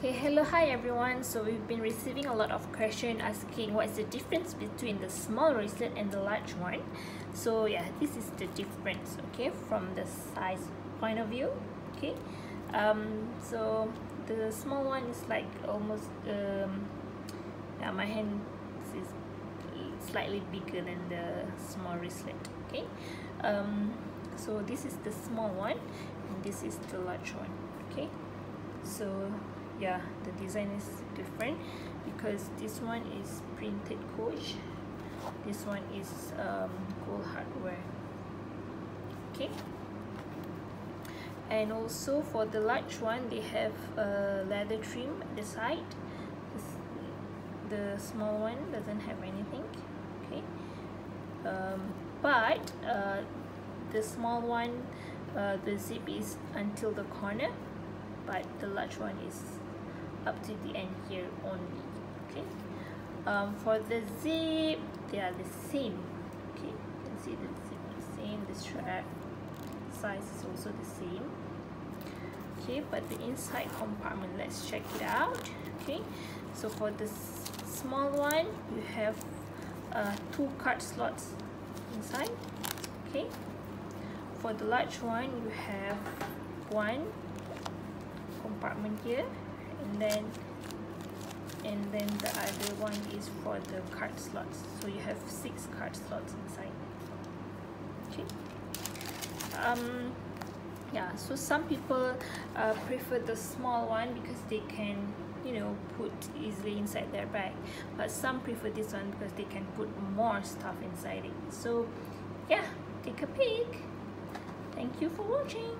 Okay, hello, hi everyone. So we've been receiving a lot of questions asking what is the difference between the small wristlet and the large one. So yeah, this is the difference, okay, from the size point of view, okay. Um, so the small one is like almost, um, yeah, my hand is slightly bigger than the small wristlet, okay. Um, so this is the small one and this is the large one, okay. So yeah the design is different because this one is printed coach. This one is um, hardware. Okay. And also for the large one they have a leather trim at the side. This, the small one doesn't have anything. Okay. Um, but uh, the small one uh, the zip is until the corner but the large one is up to the end here only okay? Um, for the zip they are the same okay? You can see the zip is the same the strap size is also the same okay? But the inside compartment let's check it out okay? So for the small one you have uh, two card slots inside okay? For the large one you have one compartment here and then and then the other one is for the card slots. So you have six card slots inside. Okay. Um yeah so some people uh, prefer the small one because they can you know put easily inside their bag. But some prefer this one because they can put more stuff inside it. So yeah take a peek. Thank you for watching